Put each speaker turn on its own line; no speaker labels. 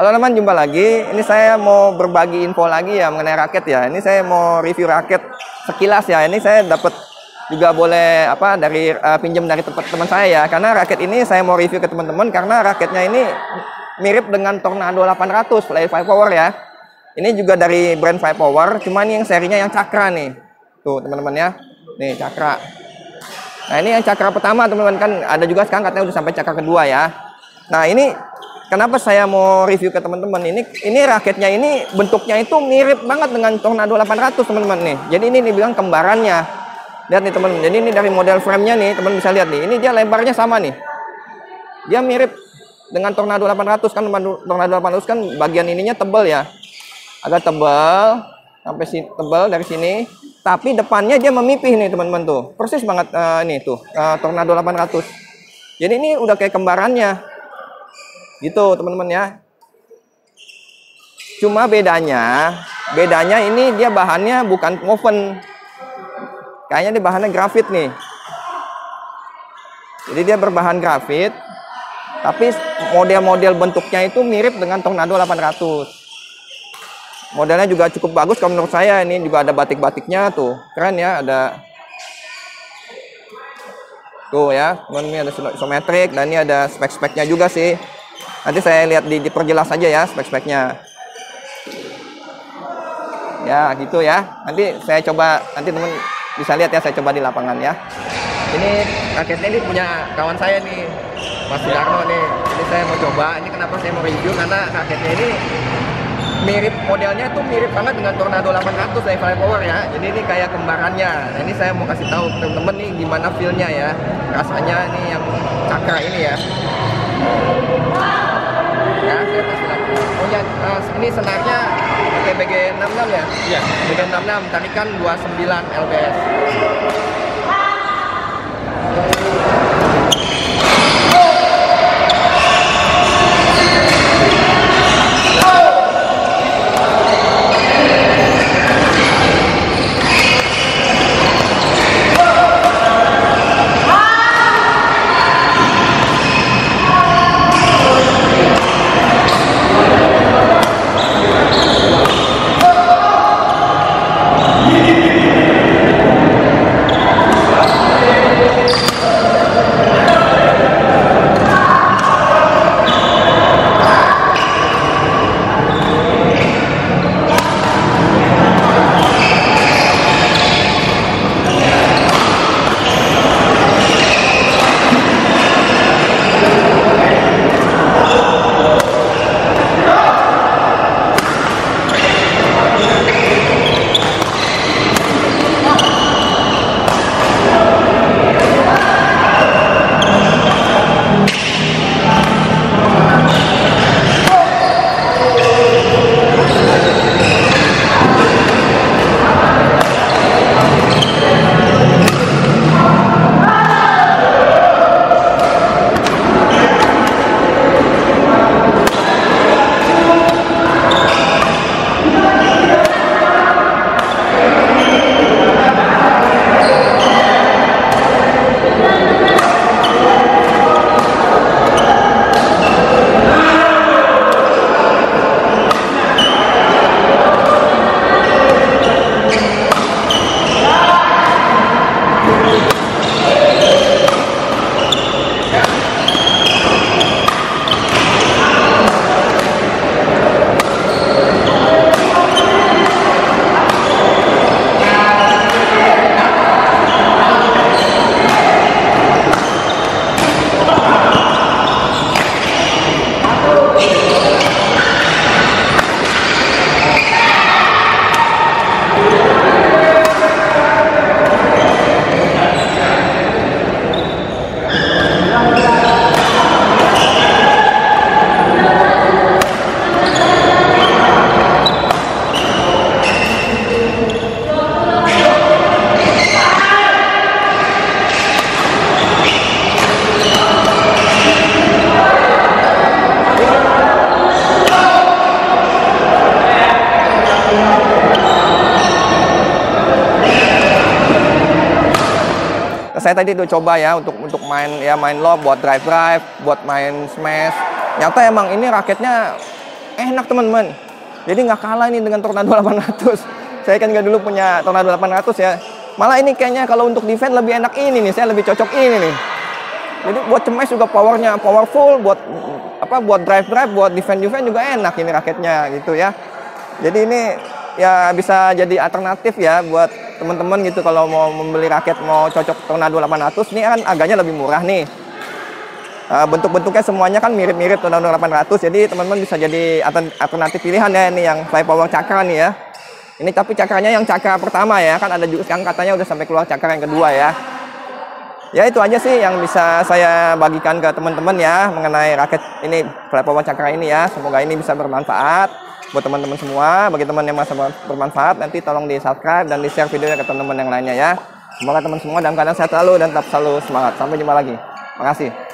Halo teman, jumpa lagi. Ini saya mau berbagi info lagi ya mengenai raket ya. Ini saya mau review raket sekilas ya. Ini saya dapat juga boleh apa dari uh, pinjam dari tempat teman saya ya. Karena raket ini saya mau review ke teman-teman karena raketnya ini mirip dengan Tornado 800 Play 5 Power ya. Ini juga dari brand 5 Power, cuman yang serinya yang Cakra nih. Tuh teman-teman ya. Nih Cakra. Nah ini yang Cakra pertama teman-teman kan ada juga sekarang katanya udah sampai Cakra kedua ya. Nah ini kenapa saya mau review ke teman-teman ini ini raketnya ini bentuknya itu mirip banget dengan Tornado 800 teman-teman nih. Jadi ini dibilang kembarannya. Lihat nih teman-teman. Jadi ini dari model frame-nya nih, teman bisa lihat nih. Ini dia lebarnya sama nih. Dia mirip dengan Tornado 800 kan Tornado 800 kan bagian ininya tebal ya agak tebal sampai si tebal dari sini tapi depannya dia memipih nih teman-teman tuh persis banget uh, ini tuh uh, Tornado 800 jadi ini udah kayak kembarannya gitu teman-teman ya cuma bedanya bedanya ini dia bahannya bukan oven kayaknya dia bahannya grafit nih jadi dia berbahan grafit tapi model-model bentuknya itu mirip dengan Tornado 800. Modelnya juga cukup bagus kalau menurut saya. Ini juga ada batik-batiknya tuh. Keren ya, ada Tuh ya, ini ada isometrik dan ini ada spek-speknya juga sih. Nanti saya lihat di diperjelas aja ya spek-speknya. Ya, gitu ya. Nanti saya coba nanti teman bisa lihat ya saya coba di lapangan ya. Ini raketnya ini punya kawan saya nih Mas Sudarno nih ini saya mau coba ini kenapa saya mau review karena raketnya ini mirip modelnya tuh mirip banget dengan Tornado 800 dari Power ya jadi ini kayak kembarannya nah, ini saya mau kasih tahu temen-temen nih gimana feelnya ya rasanya ini yang cakra ini ya oh ya uh, ini senarnya pakai BG 66 ya? Iya. BG 66 tarikan 29 lbs saya tadi udah coba ya untuk untuk main ya main lob buat drive drive buat main smash nyata emang ini raketnya enak teman-teman. Jadi nggak kalah ini dengan Tornado 800. Saya kan nggak dulu punya Tornado 800 ya. Malah ini kayaknya kalau untuk defense lebih enak ini nih. Saya lebih cocok ini nih. Jadi buat cemes juga powernya powerful, buat apa buat drive drive, buat defense defense juga enak ini raketnya gitu ya. Jadi ini ya bisa jadi alternatif ya buat teman-teman gitu kalau mau membeli raket mau cocok Tornado 800 ini kan harganya lebih murah nih. Uh, bentuk-bentuknya semuanya kan mirip-mirip Tornado 800 jadi teman-teman bisa jadi alternatif pilihan ya ini yang fly power cakra nih ya. Ini tapi cakranya yang cakra pertama ya kan ada juga sekarang katanya udah sampai keluar cakra yang kedua ya ya itu aja sih yang bisa saya bagikan ke teman-teman ya mengenai raket ini platform cakra ini ya semoga ini bisa bermanfaat buat teman-teman semua. Bagi teman yang merasa bermanfaat nanti tolong di subscribe dan di share videonya ke teman-teman yang lainnya ya. Semoga teman semua dalam keadaan sehat selalu dan tetap selalu semangat. Sampai jumpa lagi. Makasih